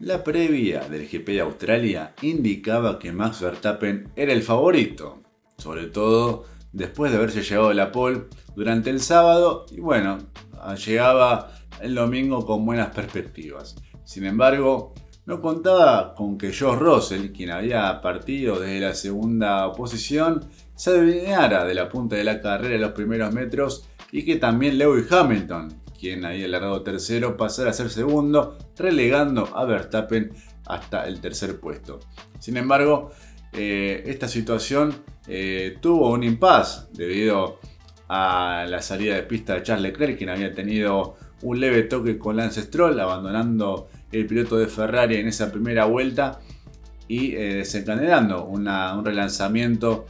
La previa del GP de Australia indicaba que Max Verstappen era el favorito, sobre todo después de haberse llegado a la pole durante el sábado y bueno, llegaba el domingo con buenas perspectivas. Sin embargo, no contaba con que George Russell, quien había partido desde la segunda posición, se adivinara de la punta de la carrera en los primeros metros y que también Lewis Hamilton, quien había alargado tercero, pasara a ser segundo, relegando a Verstappen hasta el tercer puesto. Sin embargo, eh, esta situación eh, tuvo un impas debido a la salida de pista de Charles Leclerc, quien había tenido un leve toque con Lance Stroll, abandonando el piloto de Ferrari en esa primera vuelta y eh, desencadenando un relanzamiento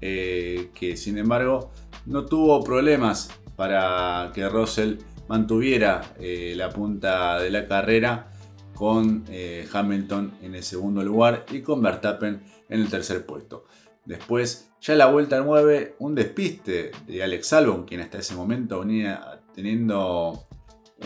que sin embargo no tuvo problemas para que Russell mantuviera eh, la punta de la carrera con eh, Hamilton en el segundo lugar y con Verstappen en el tercer puesto. Después, ya la vuelta 9, un despiste de Alex Albon, quien hasta ese momento venía teniendo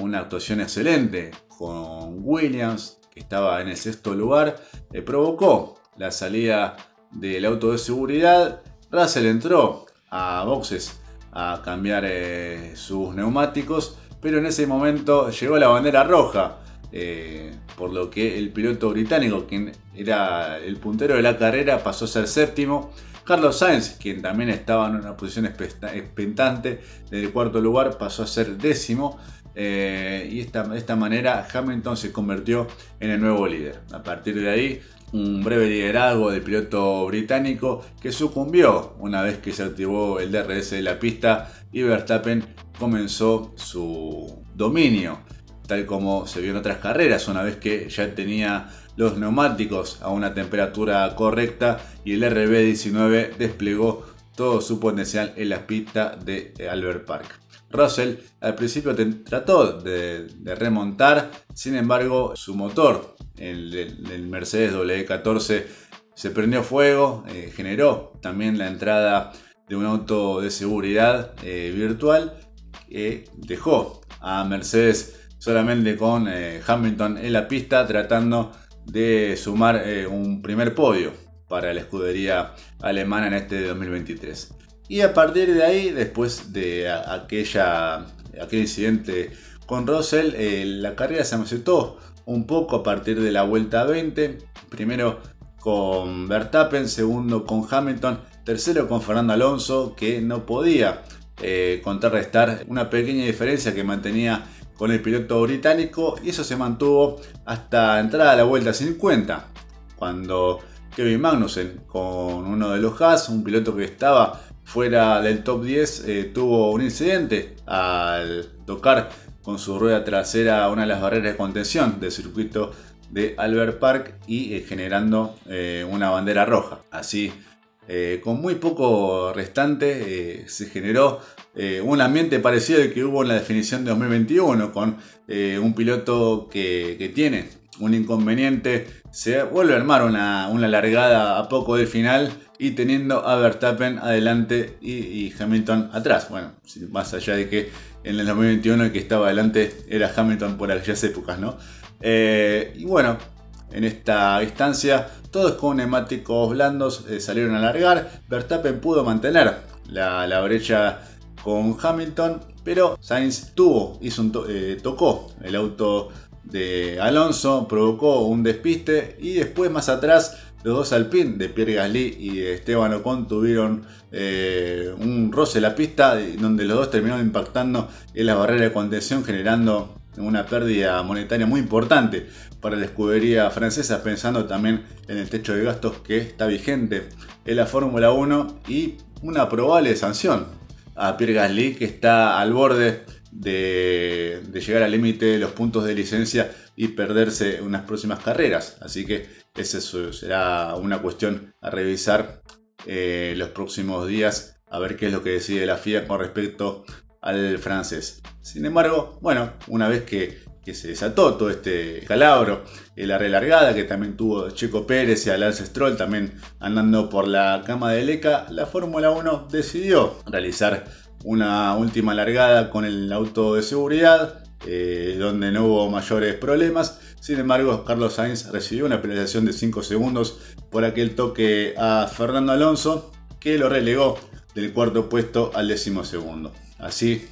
una actuación excelente con Williams, que estaba en el sexto lugar, le provocó la salida del auto de seguridad. Russell entró a boxes a cambiar eh, sus neumáticos pero en ese momento llegó la bandera roja, eh, por lo que el piloto británico, quien era el puntero de la carrera, pasó a ser séptimo. Carlos Sainz, quien también estaba en una posición expectante del cuarto lugar, pasó a ser décimo. Eh, y de esta manera Hamilton se convirtió en el nuevo líder. A partir de ahí, un breve liderazgo del piloto británico que sucumbió una vez que se activó el DRS de la pista y Verstappen comenzó su dominio, tal como se vio en otras carreras, una vez que ya tenía los neumáticos a una temperatura correcta y el RB19 desplegó todo su potencial en la pista de Albert Park. Russell al principio trató de, remontar, sin embargo su motor, el, Mercedes W14, se prendió fuego, eh, generó también la entrada de un auto de seguridad eh, virtual que dejó a Mercedes solamente con eh, Hamilton en la pista tratando de sumar un primer podio para la escudería alemana en este 2023. Y a partir de ahí, después de aquella, aquel incidente con Russell, eh, la carrera se macetó un poco a partir de la vuelta 20. Primero con Verstappen, segundo con Hamilton, tercero con Fernando Alonso, que no podía eh, contrarrestar una pequeña diferencia que mantenía con el piloto británico y eso se mantuvo hasta entrada a la vuelta 50, cuando Kevin Magnussen con uno de los Haas, un piloto que estaba fuera del top 10 eh, tuvo un incidente al tocar con su rueda trasera una de las barreras de contención del circuito de Albert Park y eh, generando eh, una bandera roja. Así, con muy poco restante, se generó un ambiente parecido al que hubo en la definición de 2021, con un piloto que, tiene un inconveniente, se vuelve a armar una, una largada a poco del final y teniendo a Verstappen adelante y, Hamilton atrás. Bueno, más allá de que en el 2021 el que estaba adelante era Hamilton por aquellas épocas, ¿no? Eh, y bueno, en esta instancia, todos con neumáticos blandos eh, salieron a largar. Verstappen pudo mantener la, brecha con Hamilton, pero Sainz tuvo, hizo un eh, tocó el auto de Alonso, provocó un despiste y después más atrás los dos Alpine de Pierre Gasly y Esteban Ocon tuvieron eh, un roce en la pista donde los dos terminaron impactando en la barrera de contención generando una pérdida monetaria muy importante para la escudería francesa pensando también en el techo de gastos que está vigente en la Fórmula 1 y una probable sanción a Pierre Gasly que está al borde de, llegar al límite de los puntos de licencia y perderse unas próximas carreras. Así que esa será una cuestión a revisar eh, los próximos días, a ver qué es lo que decide la FIA con respecto al francés. Sin embargo, bueno, una vez que, se desató todo este calabro, eh, la relargada que también tuvo Checo Pérez y Lance Stroll también andando por la cama de Leca, la Fórmula 1 decidió realizar una última largada con el auto de seguridad, eh, donde no hubo mayores problemas. Sin embargo, Carlos Sainz recibió una penalización de 5 segundos por aquel toque a Fernando Alonso que lo relegó del cuarto puesto al décimo segundo. Así,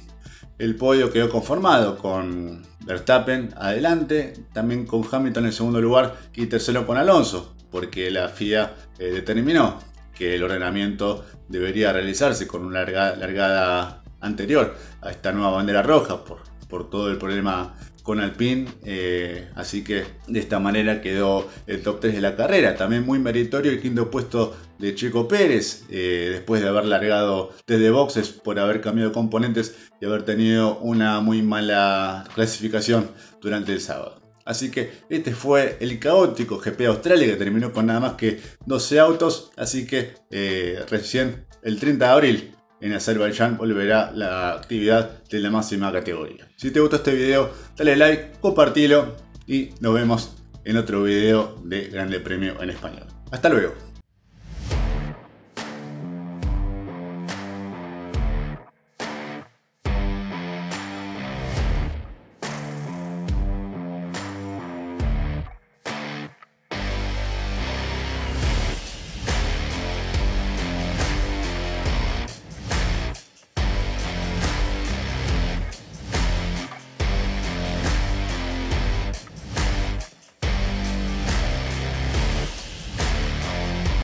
el podio quedó conformado con Verstappen adelante, también con Hamilton en segundo lugar y tercero con Alonso, porque la FIA eh, determinó que el ordenamiento debería realizarse con una largada anterior a esta nueva bandera roja por, todo el problema con Alpine, eh, así que de esta manera quedó el top 3 de la carrera. También muy meritorio el quinto puesto de Checo Pérez, eh, después de haber largado desde boxes por haber cambiado componentes y haber tenido una muy mala clasificación durante el sábado. Así que este fue el caótico GP Australia que terminó con nada más que 12 autos. Así que eh, recién el 30 de abril en Azerbaiyán volverá la actividad de la máxima categoría. Si te gustó este video, dale like, compartilo y nos vemos en otro video de Grande Premio en Español. Hasta luego.